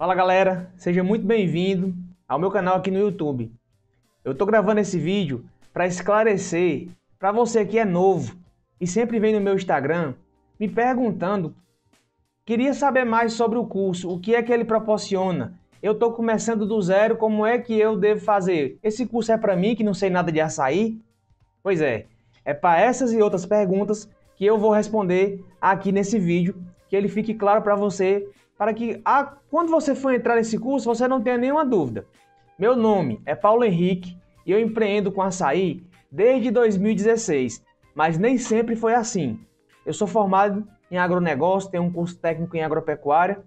Fala galera, seja muito bem-vindo ao meu canal aqui no YouTube. Eu estou gravando esse vídeo para esclarecer para você que é novo e sempre vem no meu Instagram me perguntando, queria saber mais sobre o curso, o que é que ele proporciona. Eu estou começando do zero, como é que eu devo fazer? Esse curso é para mim que não sei nada de açaí? Pois é, é para essas e outras perguntas que eu vou responder aqui nesse vídeo, que ele fique claro para você, para que a, quando você for entrar nesse curso, você não tenha nenhuma dúvida. Meu nome é Paulo Henrique e eu empreendo com açaí desde 2016, mas nem sempre foi assim. Eu sou formado em agronegócio, tenho um curso técnico em agropecuária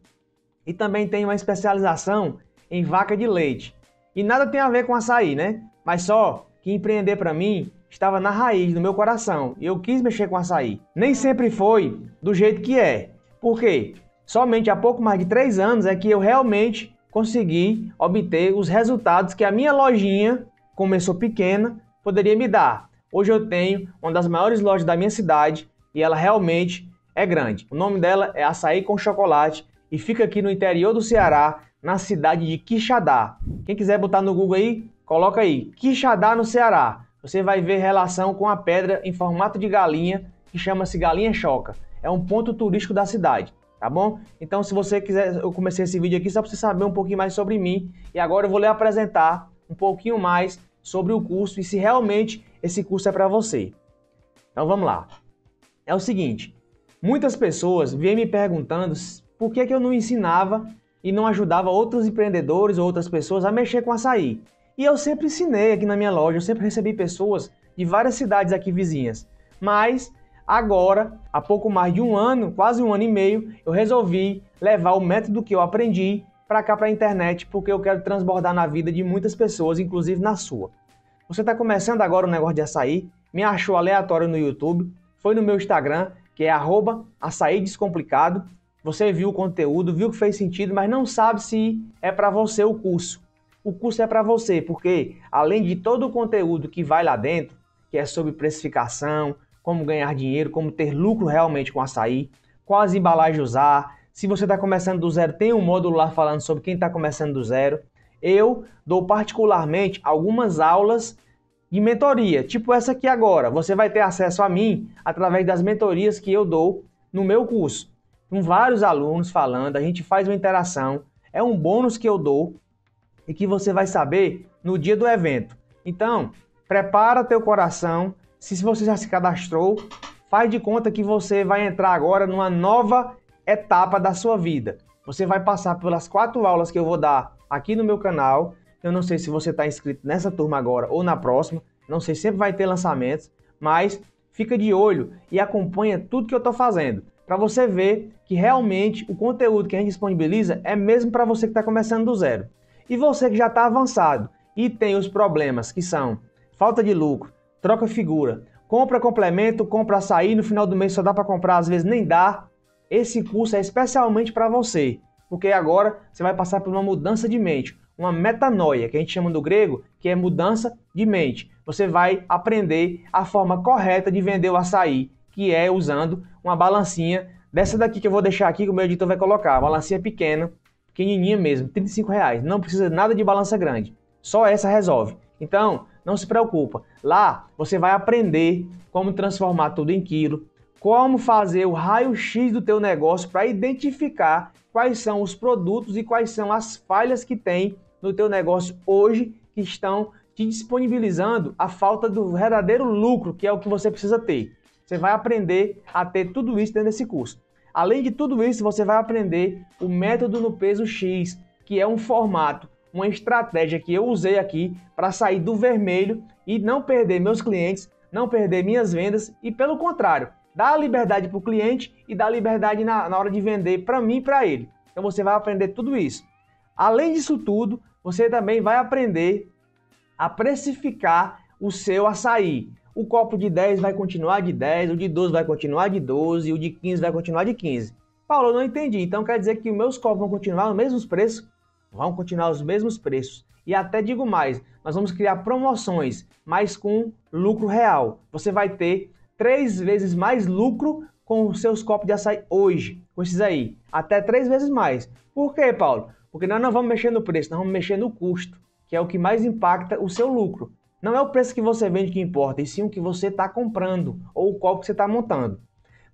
e também tenho uma especialização em vaca de leite. E nada tem a ver com açaí, né? Mas só que empreender para mim estava na raiz do meu coração e eu quis mexer com açaí. Nem sempre foi do jeito que é. Por quê? Somente há pouco mais de três anos é que eu realmente consegui obter os resultados que a minha lojinha, começou pequena, poderia me dar. Hoje eu tenho uma das maiores lojas da minha cidade e ela realmente é grande. O nome dela é Açaí com Chocolate e fica aqui no interior do Ceará, na cidade de Quixadá. Quem quiser botar no Google aí, coloca aí Quixadá no Ceará. Você vai ver relação com a pedra em formato de galinha que chama-se Galinha Choca. É um ponto turístico da cidade, tá bom? Então, se você quiser, eu comecei esse vídeo aqui só para você saber um pouquinho mais sobre mim e agora eu vou lhe apresentar um pouquinho mais sobre o curso e se realmente esse curso é para você. Então, vamos lá. É o seguinte, muitas pessoas vêm me perguntando por que, que eu não ensinava e não ajudava outros empreendedores ou outras pessoas a mexer com açaí. E eu sempre ensinei aqui na minha loja, eu sempre recebi pessoas de várias cidades aqui vizinhas. Mas agora, há pouco mais de um ano, quase um ano e meio, eu resolvi levar o método que eu aprendi para cá para a internet, porque eu quero transbordar na vida de muitas pessoas, inclusive na sua. Você está começando agora o um negócio de açaí, me achou aleatório no YouTube, foi no meu Instagram, que é arroba açaí descomplicado, você viu o conteúdo, viu que fez sentido, mas não sabe se é para você o curso. O curso é para você, porque além de todo o conteúdo que vai lá dentro, que é sobre precificação, como ganhar dinheiro, como ter lucro realmente com açaí, quais embalagens usar, se você está começando do zero, tem um módulo lá falando sobre quem está começando do zero. Eu dou particularmente algumas aulas de mentoria, tipo essa aqui agora. Você vai ter acesso a mim através das mentorias que eu dou no meu curso com vários alunos falando, a gente faz uma interação, é um bônus que eu dou e que você vai saber no dia do evento. Então, prepara teu coração, se você já se cadastrou, faz de conta que você vai entrar agora numa nova etapa da sua vida. Você vai passar pelas quatro aulas que eu vou dar aqui no meu canal. Eu não sei se você está inscrito nessa turma agora ou na próxima. Não sei, sempre vai ter lançamentos, mas fica de olho e acompanha tudo que eu estou fazendo para você ver que realmente o conteúdo que a gente disponibiliza é mesmo para você que está começando do zero. E você que já está avançado e tem os problemas que são falta de lucro, troca figura, compra complemento, compra açaí, no final do mês só dá para comprar, às vezes nem dá. Esse curso é especialmente para você, porque agora você vai passar por uma mudança de mente, uma metanoia, que a gente chama do grego, que é mudança de mente. Você vai aprender a forma correta de vender o açaí que é usando uma balancinha dessa daqui que eu vou deixar aqui, que o meu editor vai colocar. Balancinha pequena, pequenininha mesmo, 35 reais. Não precisa nada de balança grande. Só essa resolve. Então, não se preocupa. Lá você vai aprender como transformar tudo em quilo, como fazer o raio-x do teu negócio para identificar quais são os produtos e quais são as falhas que tem no teu negócio hoje que estão te disponibilizando a falta do verdadeiro lucro, que é o que você precisa ter. Você vai aprender a ter tudo isso dentro desse curso. Além de tudo isso, você vai aprender o método no peso X, que é um formato, uma estratégia que eu usei aqui para sair do vermelho e não perder meus clientes, não perder minhas vendas e, pelo contrário, dar liberdade para o cliente e dar liberdade na, na hora de vender para mim e para ele. Então você vai aprender tudo isso. Além disso tudo, você também vai aprender a precificar o seu açaí. O copo de 10 vai continuar de 10, o de 12 vai continuar de 12, o de 15 vai continuar de 15. Paulo, eu não entendi. Então quer dizer que meus copos vão continuar os mesmos preços? Vão continuar os mesmos preços. E até digo mais, nós vamos criar promoções, mas com lucro real. Você vai ter três vezes mais lucro com os seus copos de açaí hoje, com esses aí. Até três vezes mais. Por quê, Paulo? Porque nós não vamos mexer no preço, nós vamos mexer no custo, que é o que mais impacta o seu lucro. Não é o preço que você vende que importa, e sim o que você está comprando ou o copo que você está montando.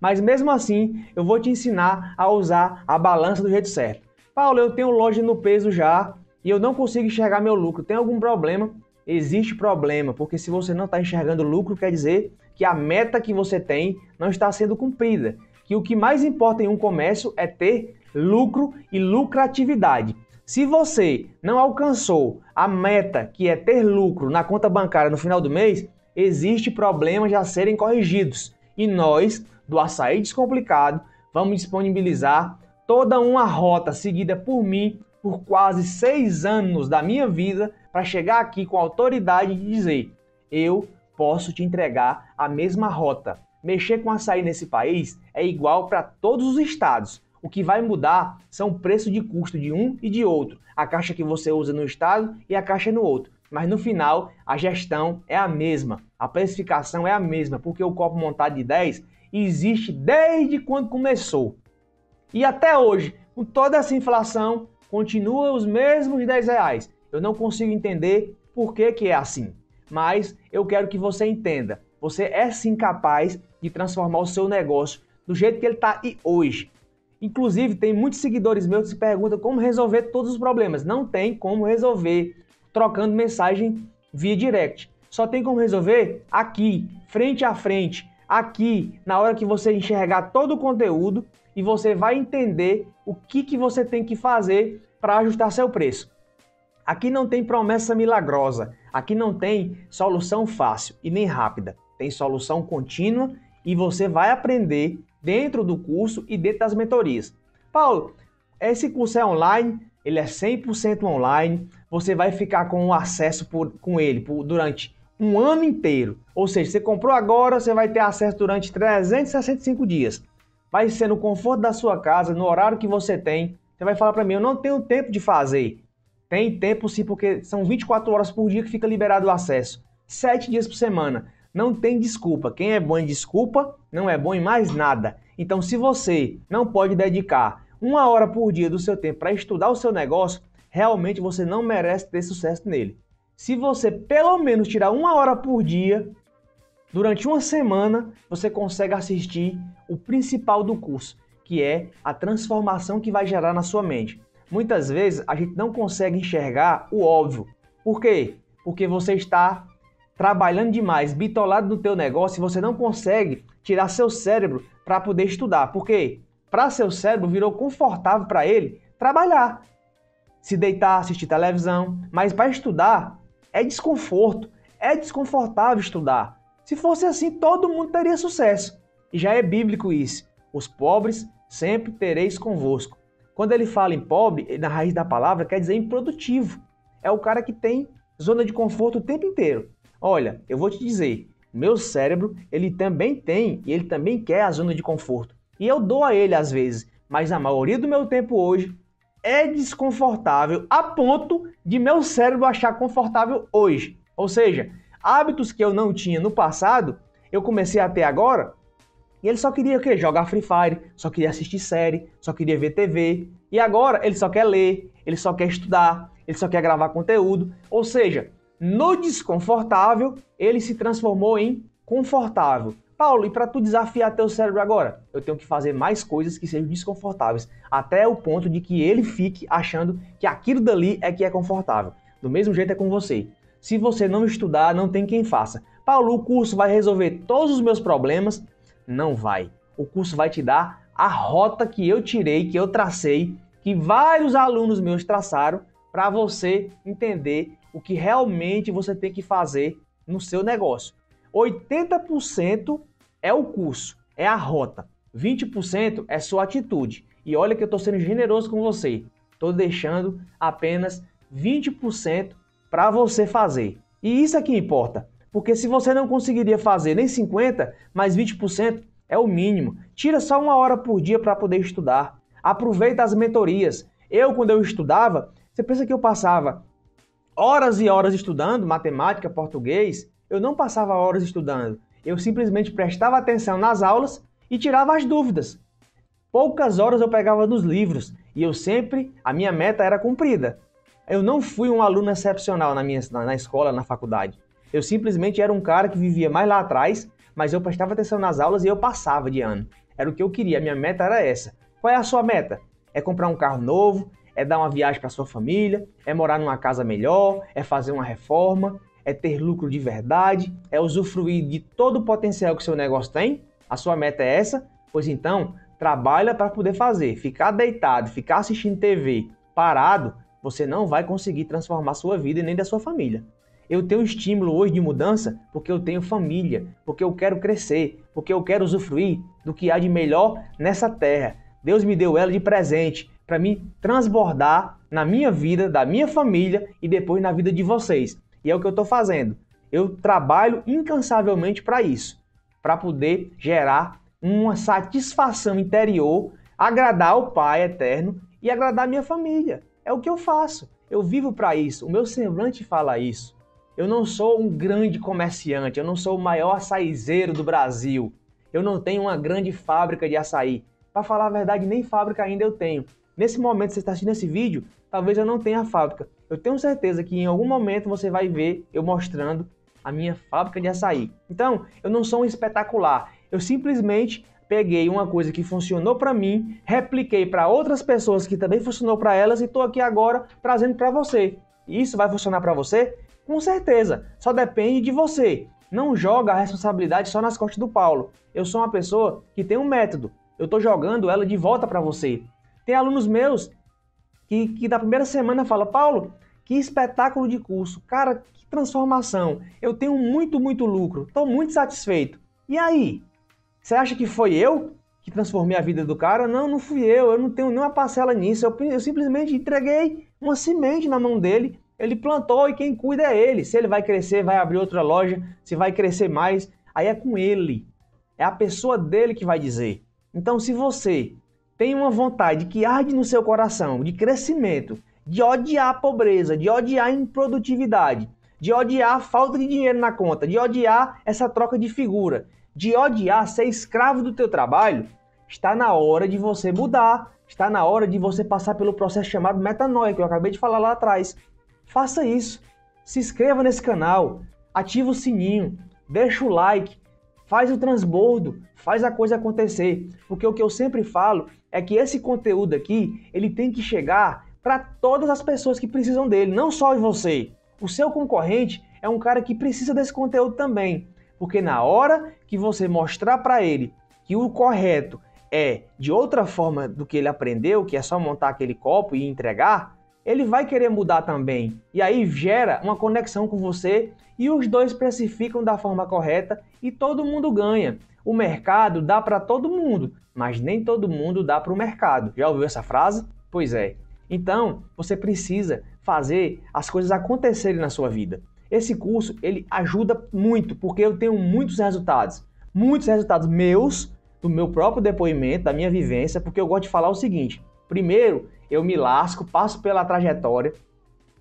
Mas mesmo assim, eu vou te ensinar a usar a balança do jeito certo. Paulo, eu tenho loja no peso já e eu não consigo enxergar meu lucro. Tem algum problema? Existe problema, porque se você não está enxergando lucro, quer dizer que a meta que você tem não está sendo cumprida. Que o que mais importa em um comércio é ter lucro e lucratividade. Se você não alcançou a meta, que é ter lucro na conta bancária no final do mês, existe problemas a serem corrigidos. E nós, do Açaí Descomplicado, vamos disponibilizar toda uma rota seguida por mim por quase seis anos da minha vida para chegar aqui com autoridade de dizer: eu posso te entregar a mesma rota. Mexer com açaí nesse país é igual para todos os estados. O que vai mudar são o preço de custo de um e de outro, a caixa que você usa no estado e a caixa no outro. Mas no final, a gestão é a mesma, a precificação é a mesma, porque o copo montado de 10 existe desde quando começou. E até hoje, com toda essa inflação, continua os mesmos 10 reais. Eu não consigo entender por que, que é assim. Mas eu quero que você entenda. Você é sim capaz de transformar o seu negócio do jeito que ele está hoje. Inclusive, tem muitos seguidores meus que se perguntam como resolver todos os problemas. Não tem como resolver trocando mensagem via direct. Só tem como resolver aqui, frente a frente, aqui, na hora que você enxergar todo o conteúdo e você vai entender o que, que você tem que fazer para ajustar seu preço. Aqui não tem promessa milagrosa, aqui não tem solução fácil e nem rápida. Tem solução contínua e você vai aprender dentro do curso e dentro das mentorias. Paulo, esse curso é online, ele é 100% online, você vai ficar com o acesso por, com ele por, durante um ano inteiro. Ou seja, você comprou agora, você vai ter acesso durante 365 dias. Vai ser no conforto da sua casa, no horário que você tem. Você vai falar para mim, eu não tenho tempo de fazer. Tem tempo sim, porque são 24 horas por dia que fica liberado o acesso. 7 dias por semana. Não tem desculpa. Quem é bom em desculpa não é bom em mais nada. Então, se você não pode dedicar uma hora por dia do seu tempo para estudar o seu negócio, realmente você não merece ter sucesso nele. Se você pelo menos tirar uma hora por dia, durante uma semana, você consegue assistir o principal do curso, que é a transformação que vai gerar na sua mente. Muitas vezes a gente não consegue enxergar o óbvio. Por quê? Porque você está trabalhando demais, bitolado no teu negócio e você não consegue tirar seu cérebro para poder estudar. Por quê? Para seu cérebro virou confortável para ele trabalhar, se deitar, assistir televisão, mas para estudar é desconforto, é desconfortável estudar. Se fosse assim, todo mundo teria sucesso. E já é bíblico isso. Os pobres sempre tereis convosco. Quando ele fala em pobre, na raiz da palavra, quer dizer improdutivo. É o cara que tem zona de conforto o tempo inteiro. Olha, eu vou te dizer, meu cérebro, ele também tem e ele também quer a zona de conforto. E eu dou a ele às vezes, mas a maioria do meu tempo hoje é desconfortável a ponto de meu cérebro achar confortável hoje. Ou seja, hábitos que eu não tinha no passado, eu comecei a ter agora. E ele só queria o quê? Jogar Free Fire, só queria assistir série, só queria ver TV. E agora ele só quer ler, ele só quer estudar, ele só quer gravar conteúdo. Ou seja, no desconfortável, ele se transformou em confortável. Paulo, e para tu desafiar teu cérebro agora? Eu tenho que fazer mais coisas que sejam desconfortáveis, até o ponto de que ele fique achando que aquilo dali é que é confortável. Do mesmo jeito é com você. Se você não estudar, não tem quem faça. Paulo, o curso vai resolver todos os meus problemas? Não vai. O curso vai te dar a rota que eu tirei, que eu tracei, que vários alunos meus traçaram para você entender o que realmente você tem que fazer no seu negócio. 80% é o curso, é a rota. 20% é sua atitude. E olha que eu estou sendo generoso com você. Estou deixando apenas 20% para você fazer. E isso é que importa. Porque se você não conseguiria fazer nem 50%, mais 20% é o mínimo. Tira só uma hora por dia para poder estudar. Aproveita as mentorias. Eu, quando eu estudava, você pensa que eu passava horas e horas estudando matemática, português, eu não passava horas estudando. Eu simplesmente prestava atenção nas aulas e tirava as dúvidas. Poucas horas eu pegava nos livros e eu sempre, a minha meta era cumprida. Eu não fui um aluno excepcional na minha na, na escola, na faculdade. Eu simplesmente era um cara que vivia mais lá atrás, mas eu prestava atenção nas aulas e eu passava de ano. Era o que eu queria, a minha meta era essa. Qual é a sua meta? É comprar um carro novo, é dar uma viagem para sua família, é morar numa casa melhor, é fazer uma reforma, é ter lucro de verdade, é usufruir de todo o potencial que seu negócio tem? A sua meta é essa? Pois então, trabalha para poder fazer. Ficar deitado, ficar assistindo TV, parado, você não vai conseguir transformar sua vida e nem da sua família. Eu tenho estímulo hoje de mudança porque eu tenho família, porque eu quero crescer, porque eu quero usufruir do que há de melhor nessa terra. Deus me deu ela de presente para me transbordar na minha vida, da minha família e depois na vida de vocês. E é o que eu estou fazendo. Eu trabalho incansavelmente para isso, para poder gerar uma satisfação interior, agradar o Pai eterno e agradar a minha família. É o que eu faço. Eu vivo para isso. O meu semblante fala isso. Eu não sou um grande comerciante, eu não sou o maior açaizeiro do Brasil. Eu não tenho uma grande fábrica de açaí. Para falar a verdade, nem fábrica ainda eu tenho. Nesse momento que você está assistindo esse vídeo, talvez eu não tenha fábrica. Eu tenho certeza que em algum momento você vai ver eu mostrando a minha fábrica de açaí. Então, eu não sou um espetacular. Eu simplesmente peguei uma coisa que funcionou para mim, repliquei para outras pessoas que também funcionou para elas e estou aqui agora trazendo para você. Isso vai funcionar para você? Com certeza, só depende de você. Não joga a responsabilidade só nas costas do Paulo. Eu sou uma pessoa que tem um método. Eu estou jogando ela de volta para você. Tem alunos meus que, que da primeira semana fala, Paulo, que espetáculo de curso, cara, que transformação. Eu tenho muito, muito lucro, estou muito satisfeito. E aí? Você acha que foi eu que transformei a vida do cara? Não, não fui eu, eu não tenho nenhuma parcela nisso. Eu, eu simplesmente entreguei uma semente na mão dele ele plantou e quem cuida é ele. Se ele vai crescer, vai abrir outra loja, se vai crescer mais, aí é com ele. É a pessoa dele que vai dizer. Então, se você tem uma vontade que arde no seu coração de crescimento, de odiar a pobreza, de odiar a improdutividade, de odiar a falta de dinheiro na conta, de odiar essa troca de figura, de odiar ser escravo do teu trabalho, está na hora de você mudar, está na hora de você passar pelo processo chamado metanoia, que eu acabei de falar lá atrás. Faça isso. Se inscreva nesse canal, ativa o sininho, deixa o like, faz o transbordo, faz a coisa acontecer. Porque o que eu sempre falo é que esse conteúdo aqui, ele tem que chegar para todas as pessoas que precisam dele, não só você. O seu concorrente é um cara que precisa desse conteúdo também, porque na hora que você mostrar para ele que o correto é de outra forma do que ele aprendeu, que é só montar aquele copo e entregar, ele vai querer mudar também. E aí gera uma conexão com você e os dois precificam da forma correta e todo mundo ganha. O mercado dá para todo mundo, mas nem todo mundo dá para o mercado. Já ouviu essa frase? Pois é. Então, você precisa fazer as coisas acontecerem na sua vida. Esse curso, ele ajuda muito, porque eu tenho muitos resultados. Muitos resultados meus, do meu próprio depoimento, da minha vivência, porque eu gosto de falar o seguinte: primeiro, eu me lasco, passo pela trajetória,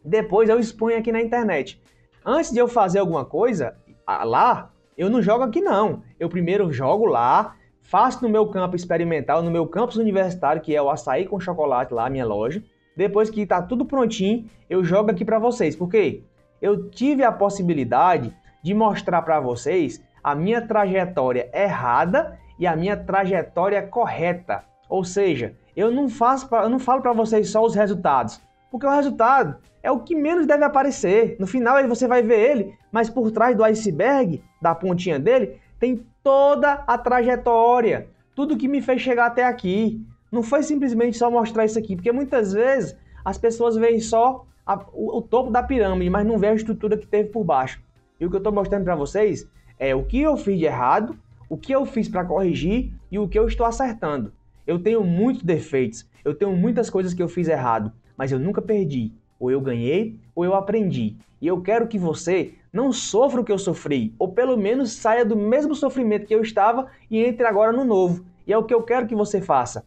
depois eu exponho aqui na internet. Antes de eu fazer alguma coisa lá, eu não jogo aqui não. Eu primeiro jogo lá, faço no meu campo experimental, no meu campus universitário, que é o açaí com chocolate lá, minha loja. Depois que está tudo prontinho, eu jogo aqui para vocês. Por quê? Eu tive a possibilidade de mostrar para vocês a minha trajetória errada e a minha trajetória correta. Ou seja, eu não faço, pra, eu não falo para vocês só os resultados, porque o resultado é o que menos deve aparecer. No final você vai ver ele, mas por trás do iceberg, da pontinha dele, tem toda a trajetória, tudo que me fez chegar até aqui. Não foi simplesmente só mostrar isso aqui, porque muitas vezes as pessoas veem só a, o, o, topo da pirâmide, mas não veem a estrutura que teve por baixo. E o que eu estou mostrando para vocês é o que eu fiz de errado, o que eu fiz para corrigir e o que eu estou acertando. Eu tenho muitos defeitos, eu tenho muitas coisas que eu fiz errado, mas eu nunca perdi. Ou eu ganhei, ou eu aprendi. E eu quero que você não sofra o que eu sofri, ou pelo menos saia do mesmo sofrimento que eu estava e entre agora no novo. E é o que eu quero que você faça.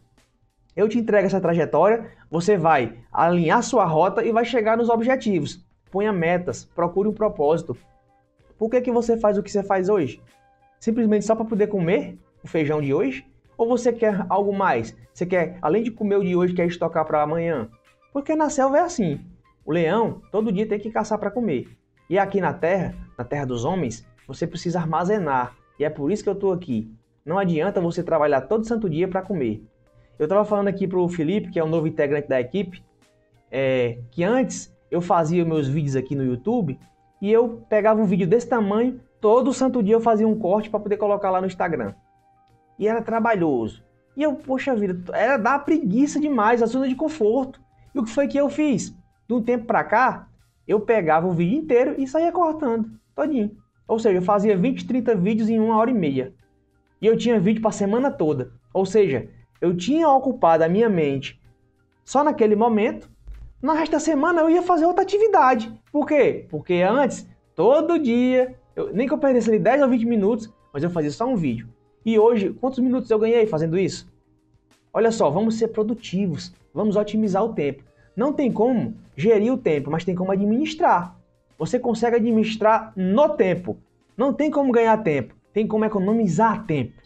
Eu te entrego essa trajetória, você vai alinhar sua rota e vai chegar nos objetivos. Ponha metas, procure um propósito. Por que, que você faz o que você faz hoje? Simplesmente só para poder comer o feijão de hoje? Ou você quer algo mais? Você quer, além de comer o de hoje, quer estocar para amanhã? Porque na selva é assim. O leão todo dia tem que caçar para comer. E aqui na terra, na terra dos homens, você precisa armazenar. E é por isso que eu estou aqui. Não adianta você trabalhar todo santo dia para comer. Eu estava falando aqui para o Felipe, que é o novo integrante da equipe, é, que antes eu fazia meus vídeos aqui no YouTube e eu pegava um vídeo desse tamanho, todo santo dia eu fazia um corte para poder colocar lá no Instagram. E era trabalhoso. E eu, poxa vida, era dar preguiça demais, a zona de conforto. E o que foi que eu fiz? De um tempo para cá, eu pegava o vídeo inteiro e saía cortando, todinho. Ou seja, eu fazia 20, 30 vídeos em uma hora e meia. E eu tinha vídeo para semana toda. Ou seja, eu tinha ocupado a minha mente só naquele momento. Na resto da semana eu ia fazer outra atividade. Por quê? Porque antes, todo dia, eu, nem que eu perdesse ali 10 ou 20 minutos, mas eu fazia só um vídeo. E hoje, quantos minutos eu ganhei fazendo isso? Olha só, vamos ser produtivos, vamos otimizar o tempo. Não tem como gerir o tempo, mas tem como administrar. Você consegue administrar no tempo. Não tem como ganhar tempo, tem como economizar tempo.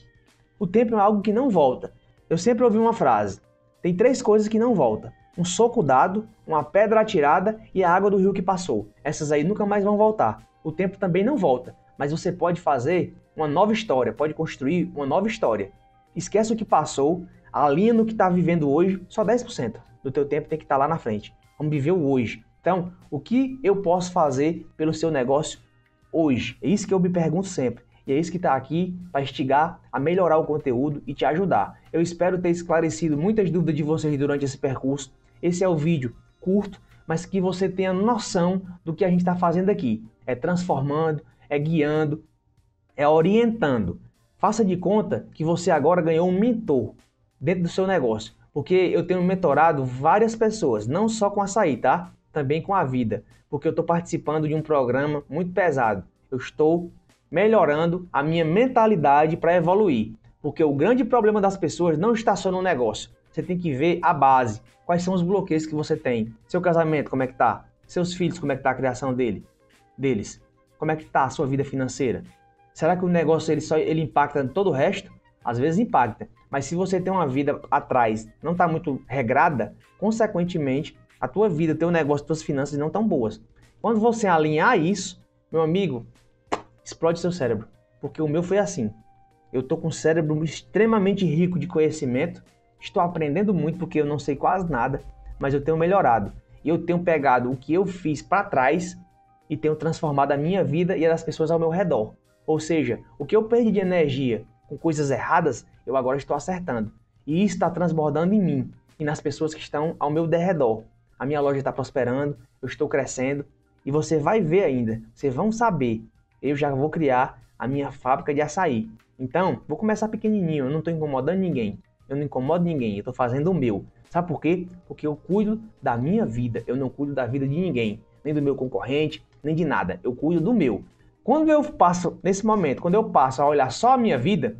O tempo é algo que não volta. Eu sempre ouvi uma frase: tem três coisas que não voltam: um soco dado, uma pedra atirada e a água do rio que passou. Essas aí nunca mais vão voltar. O tempo também não volta, mas você pode fazer uma nova história, pode construir uma nova história. Esquece o que passou, alinha no que está vivendo hoje, só 10% do teu tempo tem que estar tá lá na frente. Vamos viver o hoje. Então, o que eu posso fazer pelo seu negócio hoje? É isso que eu me pergunto sempre. E é isso que está aqui para instigar a melhorar o conteúdo e te ajudar. Eu espero ter esclarecido muitas dúvidas de vocês durante esse percurso. Esse é o vídeo curto, mas que você tenha noção do que a gente está fazendo aqui. É transformando, é guiando, é orientando. Faça de conta que você agora ganhou um mentor dentro do seu negócio. Porque eu tenho mentorado várias pessoas, não só com açaí, tá? Também com a vida. Porque eu estou participando de um programa muito pesado. Eu estou melhorando a minha mentalidade para evoluir. Porque o grande problema das pessoas não está só no negócio. Você tem que ver a base. Quais são os bloqueios que você tem? Seu casamento, como é que tá? Seus filhos, como é que tá a criação dele? Deles? Como é que tá a sua vida financeira? Será que o negócio ele só ele impacta todo o resto? Às vezes impacta, mas se você tem uma vida atrás, não está muito regrada, consequentemente, a tua vida, teu negócio, tuas finanças não estão boas. Quando você alinhar isso, meu amigo, explode seu cérebro, porque o meu foi assim. Eu tô com um cérebro extremamente rico de conhecimento, estou aprendendo muito porque eu não sei quase nada, mas eu tenho melhorado. E eu tenho pegado o que eu fiz para trás e tenho transformado a minha vida e a das pessoas ao meu redor. Ou seja, o que eu perdi de energia com coisas erradas, eu agora estou acertando. E isso está transbordando em mim e nas pessoas que estão ao meu derredor. A minha loja está prosperando, eu estou crescendo e você vai ver ainda, vocês vão saber. Eu já vou criar a minha fábrica de açaí. Então, vou começar pequenininho, eu não estou incomodando ninguém. Eu não incomodo ninguém, eu estou fazendo o meu. Sabe por quê? Porque eu cuido da minha vida, eu não cuido da vida de ninguém, nem do meu concorrente, nem de nada. Eu cuido do meu. Quando eu passo, nesse momento, quando eu passo a olhar só a minha vida,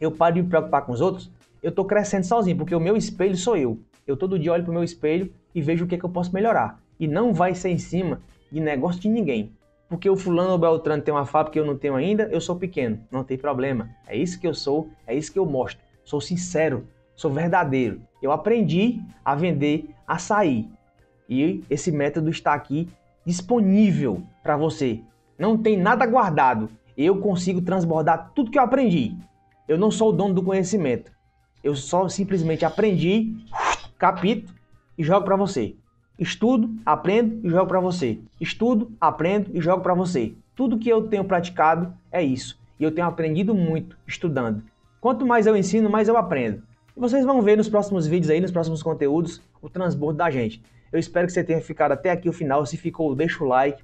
eu paro de me preocupar com os outros, eu estou crescendo sozinho, porque o meu espelho sou eu. Eu todo dia olho para o meu espelho e vejo o que, é que eu posso melhorar. E não vai ser em cima de negócio de ninguém. Porque o fulano ou Beltrano tem uma fábrica que eu não tenho ainda, eu sou pequeno. Não tem problema. É isso que eu sou, é isso que eu mostro. Sou sincero, sou verdadeiro. Eu aprendi a vender açaí. E esse método está aqui disponível para você não tem nada guardado. Eu consigo transbordar tudo que eu aprendi. Eu não sou o dono do conhecimento. Eu só simplesmente aprendi, capito e jogo para você. Estudo, aprendo e jogo para você. Estudo, aprendo e jogo para você. Tudo que eu tenho praticado é isso. E eu tenho aprendido muito estudando. Quanto mais eu ensino, mais eu aprendo. E vocês vão ver nos próximos vídeos aí, nos próximos conteúdos, o transbordo da gente. Eu espero que você tenha ficado até aqui o final. Se ficou, deixa o like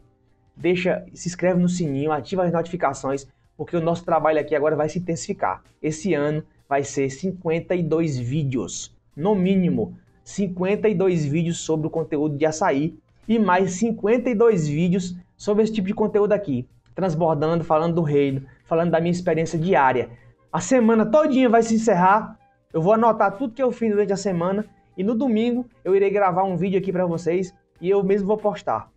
deixa, se inscreve no sininho, ativa as notificações, porque o nosso trabalho aqui agora vai se intensificar. Esse ano vai ser 52 vídeos, no mínimo 52 vídeos sobre o conteúdo de açaí e mais 52 vídeos sobre esse tipo de conteúdo aqui, transbordando, falando do reino, falando da minha experiência diária. A semana todinha vai se encerrar. Eu vou anotar tudo que eu fiz durante a semana e no domingo eu irei gravar um vídeo aqui para vocês e eu mesmo vou postar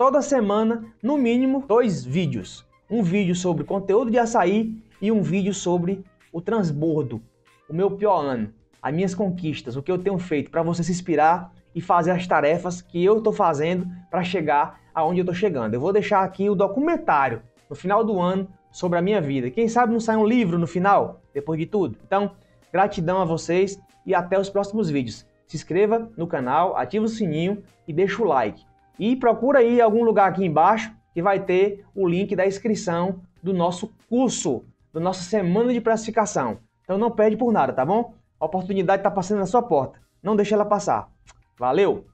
toda semana, no mínimo, dois vídeos. Um vídeo sobre conteúdo de açaí e um vídeo sobre o transbordo. o meu pior ano, as minhas conquistas, o que eu tenho feito para você se inspirar e fazer as tarefas que eu estou fazendo para chegar aonde eu estou chegando. Eu vou deixar aqui o documentário no final do ano sobre a minha vida. Quem sabe não sai um livro no final, depois de tudo. Então, gratidão a vocês e até os próximos vídeos. Se inscreva no canal, ative o sininho e deixa o like. E procura aí algum lugar aqui embaixo que vai ter o link da inscrição do nosso curso, da nossa semana de precificação. Então não perde por nada, tá bom? A oportunidade está passando na sua porta. Não deixe ela passar. Valeu!